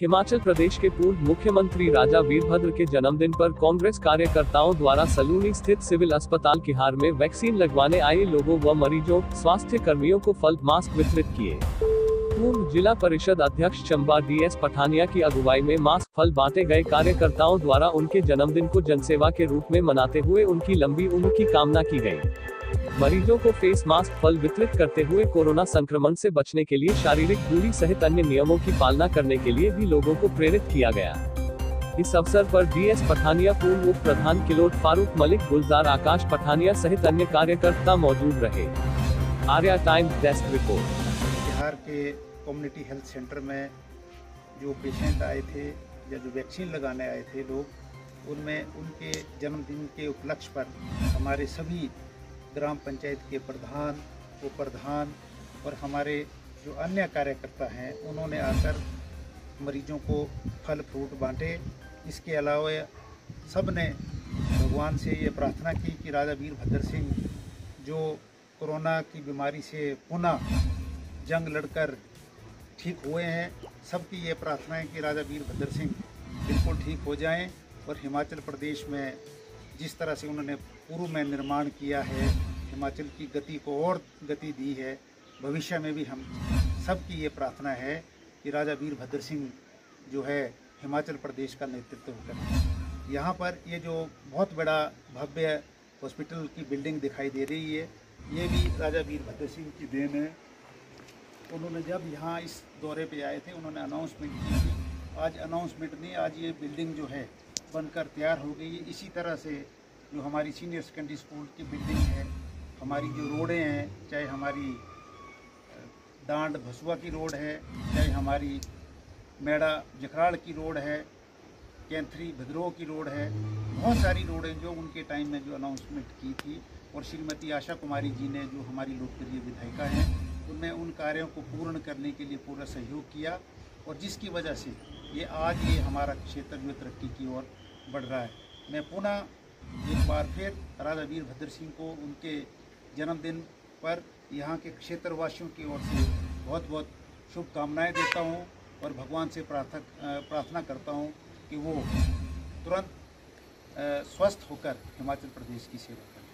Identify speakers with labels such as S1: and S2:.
S1: हिमाचल प्रदेश के पूर्व मुख्यमंत्री राजा वीरभद्र के जन्मदिन पर कांग्रेस कार्यकर्ताओं द्वारा सलूनी स्थित सिविल अस्पताल किहार में वैक्सीन लगवाने आए लोगों व मरीजों स्वास्थ्य कर्मियों को फल, मास्क वितरित किए। पूर्व जिला परिषद अध्यक्ष चंबा डीएस पठानिया की अगुवाई में मास्क, फल बांटे गए कार्यकर्ताओं द्वारा उनके जन्मदिन को जनसेवा के रूप में मनाते हुए उनकी लंबी उम्र की कामना की गई। मरीजों को फेस मास्क, फल वितरित करते हुए कोरोना संक्रमण से बचने के लिए शारीरिक दूरी सहित अन्य नियमों की पालना करने के लिए भी लोगों को प्रेरित किया गया। इस अवसर पर डीएस पठानिया पूर्व उप प्रधान किलोट फारूक मलिक, गुलजार आकाश पठानिया सहित अन्य कार्यकर्ता मौजूद रहे। Arya times desk report.
S2: Bihar के कम्युनिटी हेल्थ सेंटर में जो पेशेंट आए थे या जो वैक्सीन लगाने आए थे लोग, उनमें उनके जन्मदिन के उपलक्ष्य पर हमारे सभी ग्राम पंचायत के प्रधान उप प्रधान और हमारे जो अन्य कार्यकर्ता हैं, उन्होंने आकर मरीजों को फल फ्रूट बांटे। इसके अलावा सबने भगवान से ये प्रार्थना की कि राजा वीरभद्र सिंह जो कोरोना की बीमारी से पुनः जंग लड़कर ठीक हुए हैं। सबकी ये प्रार्थना है कि राजा वीरभद्र सिंह बिल्कुल ठीक हो जाएँ और हिमाचल प्रदेश में जिस तरह से उन्होंने पूर्व में निर्माण किया है, हिमाचल की गति को और गति दी है, भविष्य में भी हम सबकी ये प्रार्थना है कि राजा वीरभद्र सिंह जो है हिमाचल प्रदेश का नेतृत्व करें। यहाँ पर ये जो बहुत बड़ा भव्य हॉस्पिटल की बिल्डिंग दिखाई दे रही है, ये भी राजा वीरभद्र सिंह की देन है। उन्होंने जब यहाँ इस दौरे पे आए थे, उन्होंने अनाउंसमेंट की थी। आज अनाउंसमेंट नहीं, आज ये बिल्डिंग जो है, बनकर तैयार हो गई है। इसी तरह से जो हमारी सीनियर सेकेंडरी स्कूल की बिल्डिंग है, हमारी जो रोडें हैं, चाहे हमारी डांड भसुआ की रोड है, चाहे हमारी मेड़ा जखराड़ की रोड है, कैंथरी भद्रोह की रोड है, बहुत सारी रोडें जो उनके टाइम में जो अनाउंसमेंट की थी। और श्रीमती आशा कुमारी जी ने जो हमारी लोकप्रिय विधायिका हैं उनने उन कार्यों को पूर्ण करने के लिए पूरा सहयोग किया और जिसकी वजह से ये आज ये हमारा क्षेत्र जो तरक्की की ओर बढ़ रहा है। मैं पुनः एक बार फिर राजा वीरभद्र सिंह को उनके जन्मदिन पर यहाँ के क्षेत्रवासियों की ओर से बहुत बहुत शुभकामनाएँ देता हूँ और भगवान से प्रार्थना प्रार्थना करता हूँ कि वो तुरंत स्वस्थ होकर हिमाचल प्रदेश की सेवा करें।